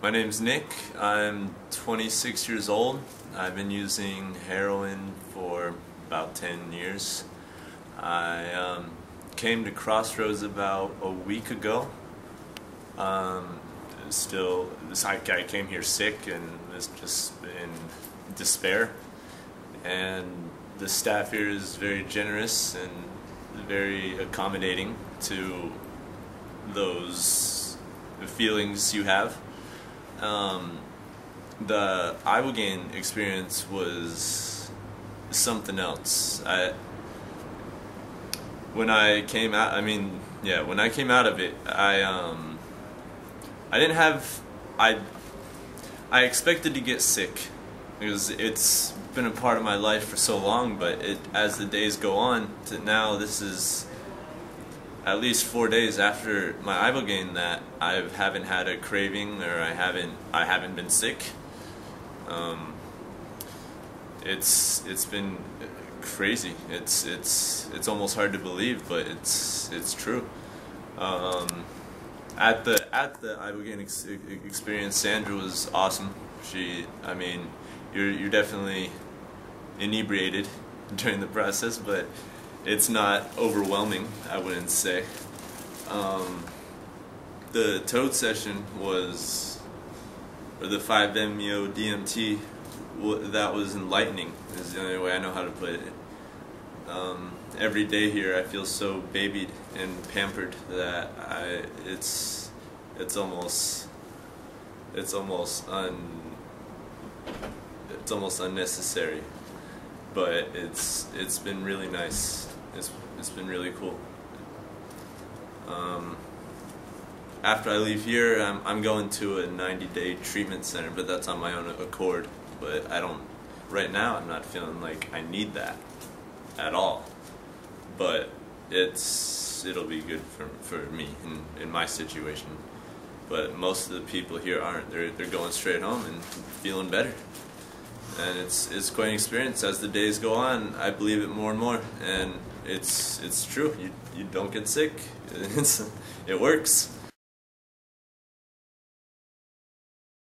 My name's Nick. I'm 26 years old. I've been using heroin for about 10 years. I um, came to Crossroads about a week ago. Um, still, I, I came here sick and was just in despair. And the staff here is very generous and very accommodating to those feelings you have. Um, the Ibogaine experience was something else. I when I came out, I mean, yeah, when I came out of it, I um, I didn't have I I expected to get sick because it's been a part of my life for so long. But it as the days go on to now, this is at least four days after my ibogaine that I haven't had a craving or I haven't I haven't been sick. Um, it's it's been crazy. It's it's it's almost hard to believe, but it's it's true. Um, at the at the ibogaine ex- experience, Sandra was awesome. She, I mean, you're you're definitely inebriated during the process, but it's not overwhelming. I wouldn't say. Um, the Toad session was, or the 5-MeO DMT, that was enlightening. Is the only way I know how to put it. Um, every day here, I feel so babied and pampered that I it's it's almost it's almost un it's almost unnecessary but it's it's been really nice. It's it's been really cool. Um, after I leave here, I'm I'm going to a 90 day treatment center, but that's on my own accord. But I don't. Right now, I'm not feeling like I need that at all. But it's it'll be good for for me in in my situation. But most of the people here aren't. They're they're going straight home and feeling better and it's it's quite an experience. As the days go on, I believe it more and more, and it's it's true. You you don't get sick. It's, it works.